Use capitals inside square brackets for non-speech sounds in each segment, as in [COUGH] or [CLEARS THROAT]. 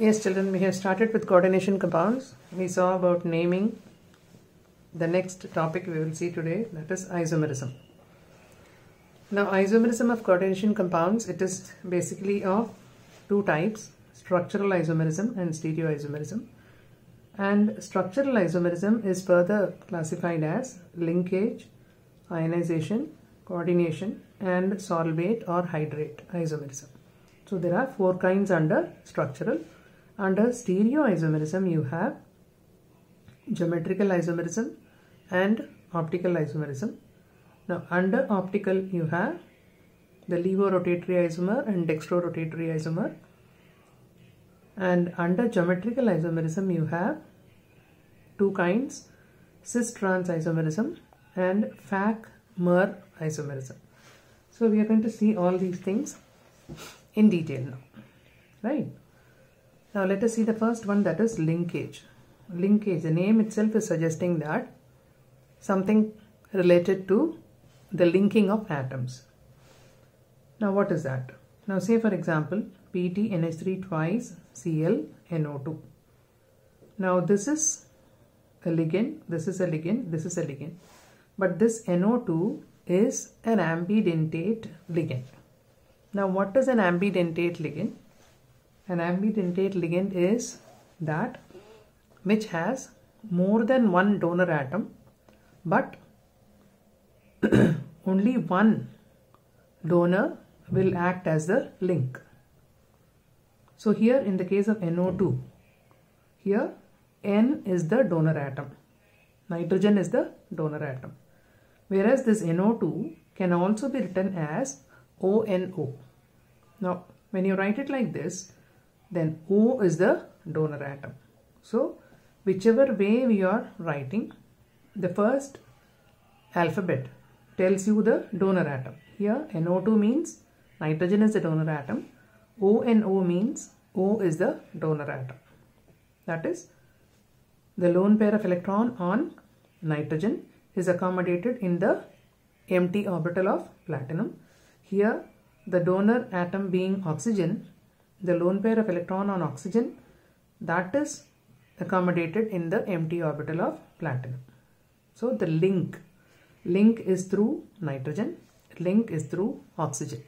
Yes, children, we have started with coordination compounds. We saw about naming. The next topic we will see today that is isomerism. Now, isomerism of coordination compounds it is basically of two types: structural isomerism and stereoisomerism. And structural isomerism is further classified as linkage, ionization, coordination, and solvate or hydrate isomerism. So there are four kinds under structural. Under stereoisomerism, you have geometrical isomerism and optical isomerism. Now, under optical, you have the levorotatory isomer and dextrorotatory isomer. And under geometrical isomerism, you have two kinds cis trans isomerism and FAC MER isomerism. So, we are going to see all these things in detail now, right? Now, let us see the first one that is linkage. Linkage, the name itself is suggesting that something related to the linking of atoms. Now, what is that? Now, say for example, PTNH3 twice Cl NO2. Now, this is a ligand, this is a ligand, this is a ligand. But this NO2 is an ambidentate ligand. Now, what is an ambidentate ligand? An ambidentate ligand is that which has more than one donor atom but [CLEARS THROAT] only one donor will act as the link. So here in the case of NO2, here N is the donor atom, nitrogen is the donor atom. Whereas this NO2 can also be written as ONO. Now when you write it like this, then O is the donor atom. So whichever way we are writing, the first alphabet tells you the donor atom. Here NO2 means nitrogen is the donor atom. ONO means O is the donor atom. That is the lone pair of electron on nitrogen is accommodated in the empty orbital of platinum. Here the donor atom being oxygen, the lone pair of electron on oxygen that is accommodated in the empty orbital of platinum. So the link link is through nitrogen, link is through oxygen.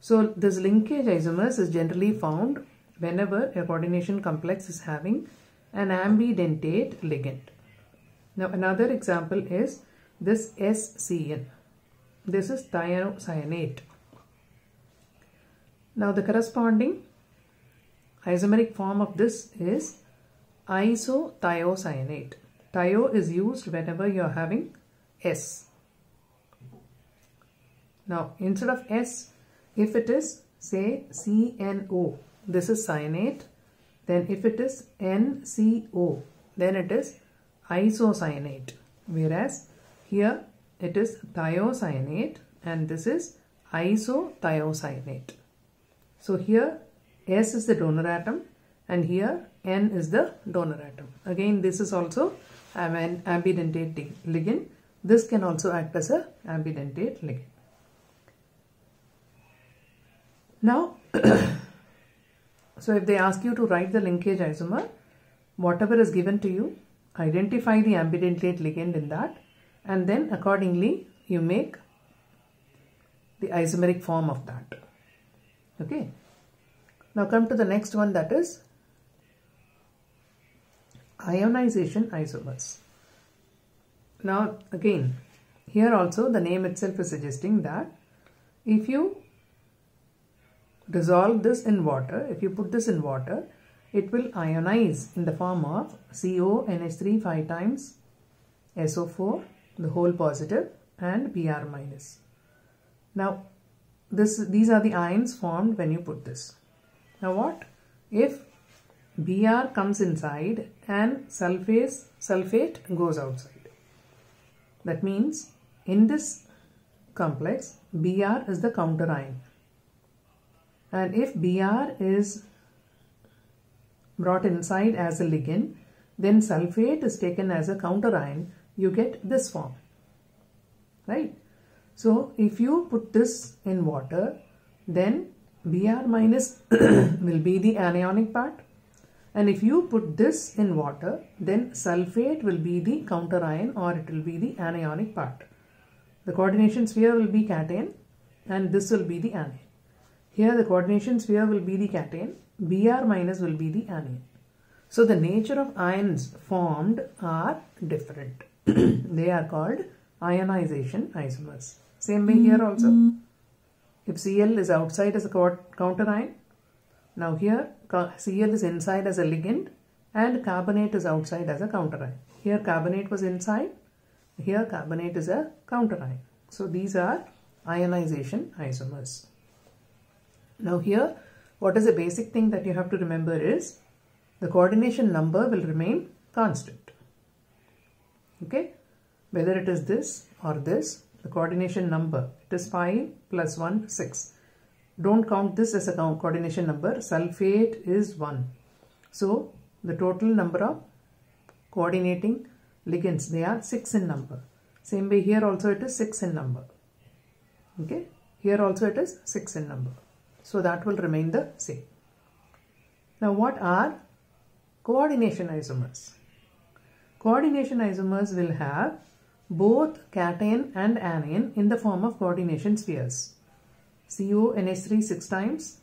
So this linkage isomers is generally found whenever a coordination complex is having an ambidentate ligand. Now another example is this SCN. This is thiocyanate. Now the corresponding isomeric form of this is isothiocyanate. Thio is used whenever you are having S. Now instead of S, if it is say CNO, this is cyanate. Then if it is NCO, then it is isocyanate. Whereas here it is thiocyanate and this is isothiocyanate. So here S is the donor atom and here N is the donor atom. Again this is also an ambidentate ligand. This can also act as a ambidentate ligand. Now, [CLEARS THROAT] so if they ask you to write the linkage isomer, whatever is given to you, identify the ambidentate ligand in that and then accordingly you make the isomeric form of that. Okay. Now come to the next one that is ionization isomers. Now again, here also the name itself is suggesting that if you dissolve this in water, if you put this in water, it will ionize in the form of CO CONH3 5 times SO4, the whole positive and Br minus. Now this these are the ions formed when you put this. Now what? If Br comes inside and sulfase, sulfate goes outside. That means in this complex Br is the counter ion and if Br is brought inside as a ligand then sulfate is taken as a counter ion you get this form right so if you put this in water then Br minus [COUGHS] will be the anionic part and if you put this in water then sulfate will be the counter ion or it will be the anionic part. The coordination sphere will be cation and this will be the anion. Here the coordination sphere will be the cation, Br minus will be the anion. So the nature of ions formed are different. [COUGHS] they are called ionization isomers. Same way here also. Mm-hmm. If Cl is outside as a counter ion, now here Cl is inside as a ligand and carbonate is outside as a counter ion. Here carbonate was inside, here carbonate is a counter ion. So these are ionization isomers. Now here what is the basic thing that you have to remember is the coordination number will remain constant. Okay, whether it is this or this, the coordination number, it is 5 plus 1, 6. Don't count this as a coordination number, sulfate is 1. So, the total number of coordinating ligands, they are 6 in number. Same way here also it is 6 in number. Okay, here also it is 6 in number. So, that will remain the same. Now, what are coordination isomers. Coordination isomers will have both cation and anion in the form of coordination spheres. CO NH3 6 times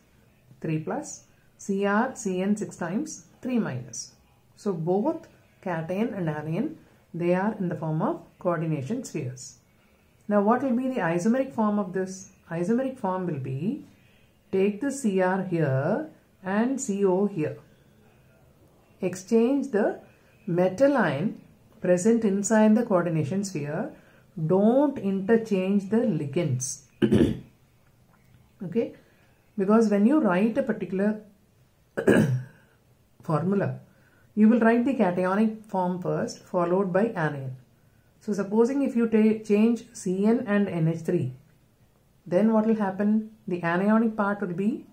3 plus, Cr Cn 6 times 3 minus. So both cation and anion they are in the form of coordination spheres. Now what will be the isomeric form of this? Isomeric form will be take the Cr here and CO here exchange the metal ion present inside the coordination sphere. Don't interchange the ligands. [COUGHS] okay? Because when you write a particular [COUGHS] formula, you will write the cationic form first followed by anion. So supposing if you change Cn and NH3, then what will happen? The anionic part will be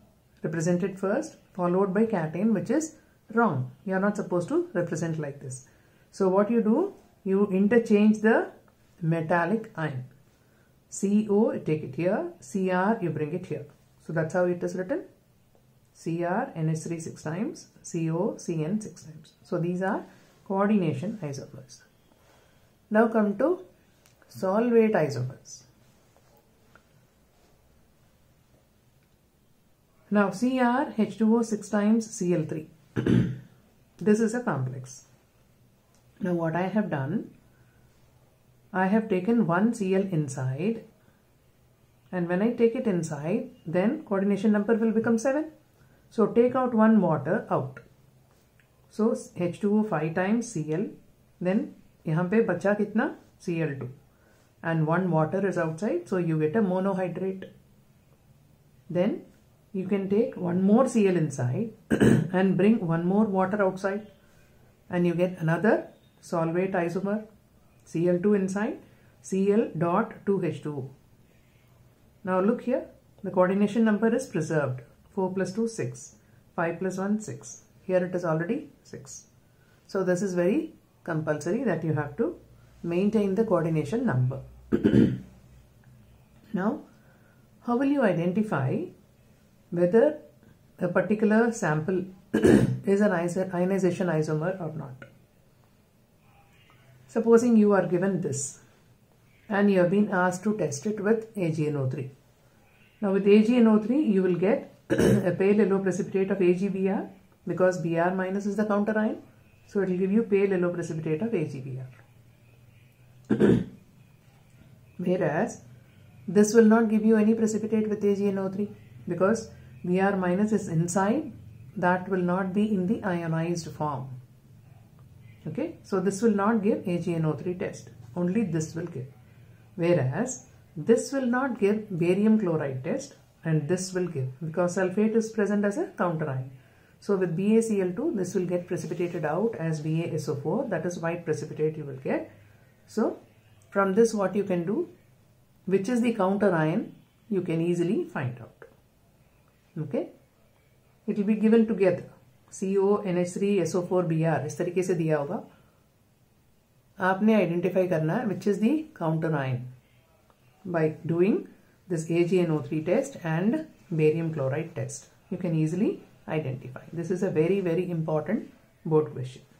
represented first followed by cation which is wrong. You are not supposed to represent like this. So what you do, you interchange the metallic ion. CO, take it here. Cr, you bring it here. So that's how it is written. Cr, NH3 6 times, CO, Cn 6 times. So these are coordination isomers. Now come to solvate isomers. Now Cr, H2O 6 times Cl3 [COUGHS] this is a complex. Now what I have done, I have taken one Cl inside and when I take it inside then coordination number will become 7. So take out one water out. So H2O 5 times Cl then यहाँ पे बचा कितना Cl2 and one water is outside so you get a monohydrate. Then you can take one more Cl inside [CLEARS THROAT] and bring one more water outside and you get another solvate isomer Cl2 inside Cl dot 2H2O. Now look here the coordination number is preserved 4 plus 2 6 5 plus 1 6 here it is already 6. So this is very compulsory that you have to maintain the coordination number. [COUGHS] now how will you identify whether a particular sample [COUGHS] is an ionization isomer or not. Supposing you are given this and you have been asked to test it with AgNO3. Now with AgNO3 you will get [CLEARS THROAT] a pale yellow precipitate of AgBr because Br minus is the counter ion. So it will give you pale yellow precipitate of AgBr. [CLEARS THROAT] Whereas this will not give you any precipitate with AgNO3 because Br minus is inside that will not be in the ionized form. Okay, so this will not give AgNO3 test. Only this will give. Whereas this will not give barium chloride test and this will give because sulfate is present as a counter ion. So with BaCl2 this will get precipitated out as BaSO4 that is white precipitate you will get. So from this what you can do which is the counter ion you can easily find out okay it will be given together CO N H three SO four B R इस तरीके से दिया होगा। आपने identify करना है which is the counter ion by doing this A G N O three test and barium chloride test you can easily identify this is a very very important board question